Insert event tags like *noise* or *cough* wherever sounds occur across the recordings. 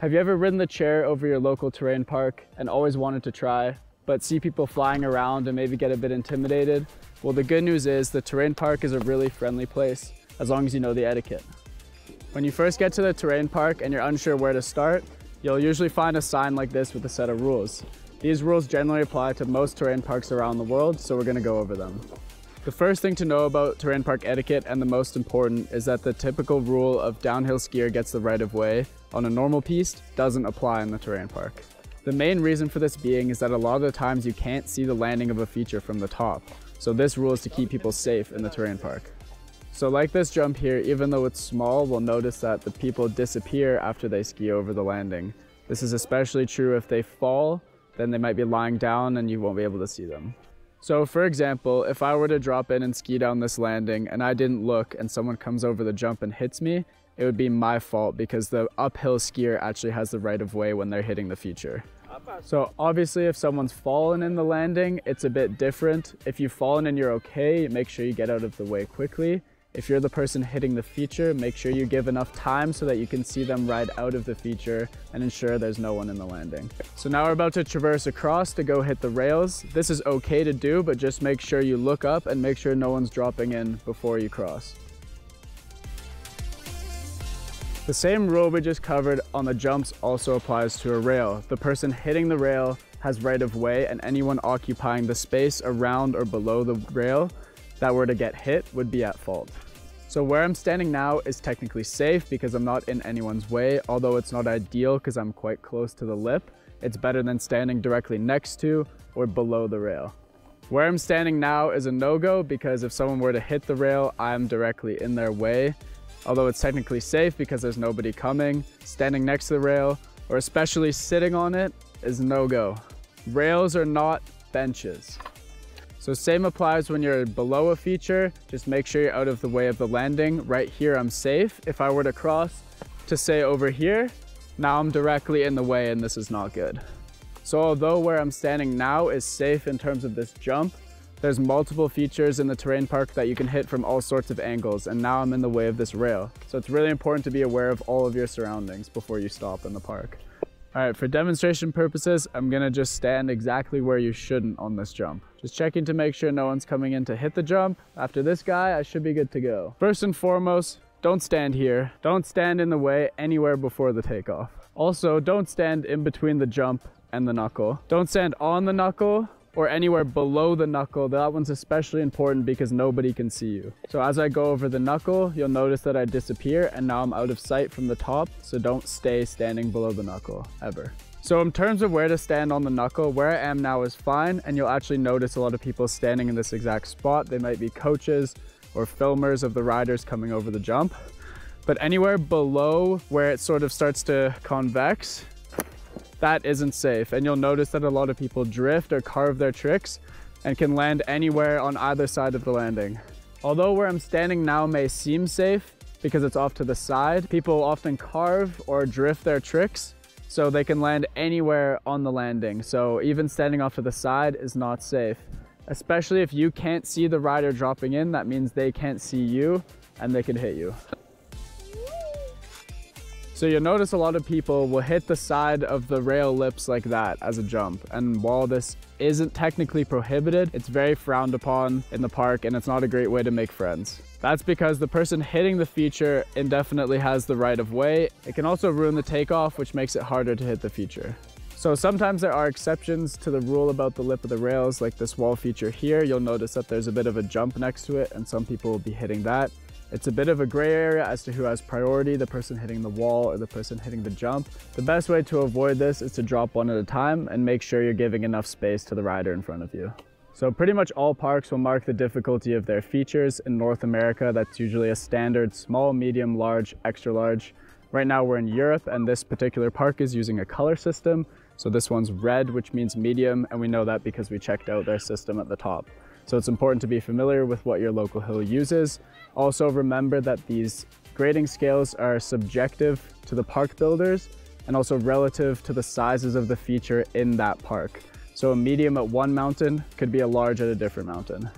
Have you ever ridden the chair over your local terrain park and always wanted to try, but see people flying around and maybe get a bit intimidated? Well, the good news is the terrain park is a really friendly place, as long as you know the etiquette. When you first get to the terrain park and you're unsure where to start, you'll usually find a sign like this with a set of rules. These rules generally apply to most terrain parks around the world, so we're gonna go over them. The first thing to know about terrain park etiquette and the most important is that the typical rule of downhill skier gets the right of way on a normal piste doesn't apply in the terrain park. The main reason for this being is that a lot of the times you can't see the landing of a feature from the top. So this rule is to keep people safe in the terrain park. So like this jump here, even though it's small, we'll notice that the people disappear after they ski over the landing. This is especially true if they fall, then they might be lying down and you won't be able to see them. So for example, if I were to drop in and ski down this landing and I didn't look and someone comes over the jump and hits me, it would be my fault because the uphill skier actually has the right of way when they're hitting the feature. So obviously if someone's fallen in the landing, it's a bit different. If you've fallen and you're okay, make sure you get out of the way quickly. If you're the person hitting the feature, make sure you give enough time so that you can see them ride out of the feature and ensure there's no one in the landing. So now we're about to traverse across to go hit the rails. This is okay to do, but just make sure you look up and make sure no one's dropping in before you cross. The same rule we just covered on the jumps also applies to a rail. The person hitting the rail has right of way and anyone occupying the space around or below the rail that were to get hit would be at fault. So where I'm standing now is technically safe because I'm not in anyone's way, although it's not ideal because I'm quite close to the lip. It's better than standing directly next to or below the rail. Where I'm standing now is a no-go because if someone were to hit the rail, I'm directly in their way. Although it's technically safe because there's nobody coming, standing next to the rail, or especially sitting on it, is no-go. Rails are not benches. So same applies when you're below a feature, just make sure you're out of the way of the landing. Right here, I'm safe. If I were to cross to say over here, now I'm directly in the way and this is not good. So although where I'm standing now is safe in terms of this jump, there's multiple features in the terrain park that you can hit from all sorts of angles and now I'm in the way of this rail. So it's really important to be aware of all of your surroundings before you stop in the park. All right, for demonstration purposes, I'm gonna just stand exactly where you shouldn't on this jump. Just checking to make sure no one's coming in to hit the jump. After this guy, I should be good to go. First and foremost, don't stand here. Don't stand in the way anywhere before the takeoff. Also, don't stand in between the jump and the knuckle. Don't stand on the knuckle or anywhere below the knuckle. That one's especially important because nobody can see you. So as I go over the knuckle, you'll notice that I disappear and now I'm out of sight from the top. So don't stay standing below the knuckle ever. So in terms of where to stand on the knuckle, where I am now is fine. And you'll actually notice a lot of people standing in this exact spot. They might be coaches or filmers of the riders coming over the jump. But anywhere below where it sort of starts to convex, that isn't safe. And you'll notice that a lot of people drift or carve their tricks and can land anywhere on either side of the landing. Although where I'm standing now may seem safe because it's off to the side, people often carve or drift their tricks so they can land anywhere on the landing. So even standing off to the side is not safe. Especially if you can't see the rider dropping in, that means they can't see you and they can hit you. So you'll notice a lot of people will hit the side of the rail lips like that as a jump. And while this isn't technically prohibited, it's very frowned upon in the park and it's not a great way to make friends. That's because the person hitting the feature indefinitely has the right of way. It can also ruin the takeoff, which makes it harder to hit the feature. So sometimes there are exceptions to the rule about the lip of the rails, like this wall feature here. You'll notice that there's a bit of a jump next to it and some people will be hitting that. It's a bit of a gray area as to who has priority, the person hitting the wall or the person hitting the jump. The best way to avoid this is to drop one at a time and make sure you're giving enough space to the rider in front of you. So pretty much all parks will mark the difficulty of their features. In North America, that's usually a standard small, medium, large, extra large. Right now we're in Europe and this particular park is using a color system. So this one's red, which means medium, and we know that because we checked out their system at the top. So it's important to be familiar with what your local hill uses. Also remember that these grading scales are subjective to the park builders and also relative to the sizes of the feature in that park. So a medium at one mountain could be a large at a different mountain.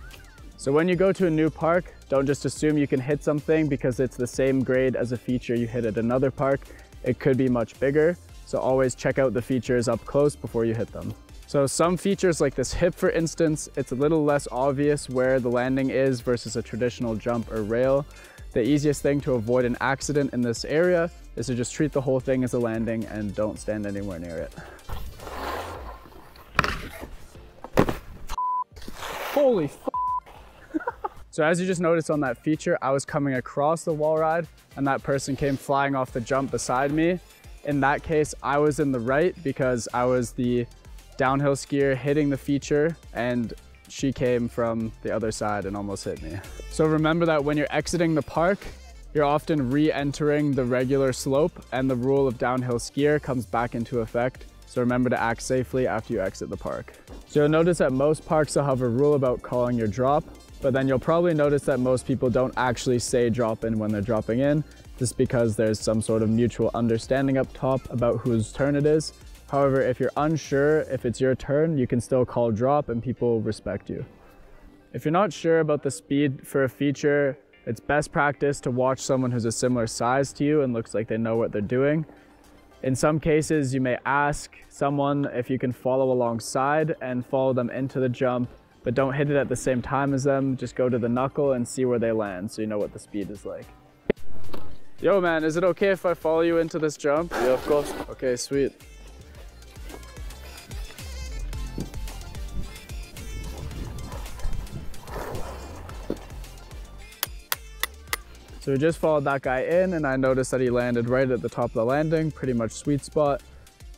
So when you go to a new park, don't just assume you can hit something because it's the same grade as a feature you hit at another park. It could be much bigger. So always check out the features up close before you hit them. So some features like this hip, for instance, it's a little less obvious where the landing is versus a traditional jump or rail. The easiest thing to avoid an accident in this area is to just treat the whole thing as a landing and don't stand anywhere near it. Holy *laughs* So as you just noticed on that feature, I was coming across the wall ride and that person came flying off the jump beside me. In that case, I was in the right because I was the downhill skier hitting the feature and she came from the other side and almost hit me. So remember that when you're exiting the park, you're often re-entering the regular slope and the rule of downhill skier comes back into effect. So remember to act safely after you exit the park. So you'll notice that most parks will have a rule about calling your drop, but then you'll probably notice that most people don't actually say drop in when they're dropping in, just because there's some sort of mutual understanding up top about whose turn it is. However, if you're unsure if it's your turn, you can still call drop and people respect you. If you're not sure about the speed for a feature, it's best practice to watch someone who's a similar size to you and looks like they know what they're doing. In some cases, you may ask someone if you can follow alongside and follow them into the jump, but don't hit it at the same time as them. Just go to the knuckle and see where they land so you know what the speed is like. Yo man, is it okay if I follow you into this jump? Yeah, of course. Okay, sweet. So we just followed that guy in and I noticed that he landed right at the top of the landing, pretty much sweet spot.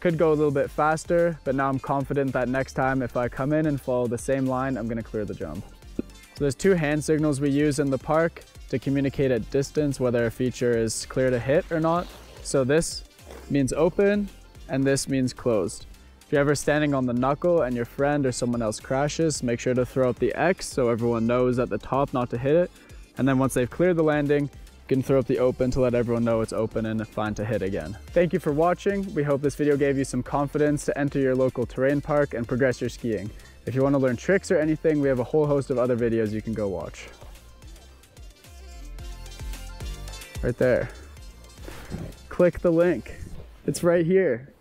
Could go a little bit faster, but now I'm confident that next time if I come in and follow the same line, I'm gonna clear the jump. So there's two hand signals we use in the park to communicate at distance whether a feature is clear to hit or not. So this means open and this means closed. If you're ever standing on the knuckle and your friend or someone else crashes, make sure to throw up the X so everyone knows at the top not to hit it and then once they've cleared the landing, you can throw up the open to let everyone know it's open and fine to hit again. Thank you for watching. We hope this video gave you some confidence to enter your local terrain park and progress your skiing. If you want to learn tricks or anything, we have a whole host of other videos you can go watch. Right there. Click the link. It's right here.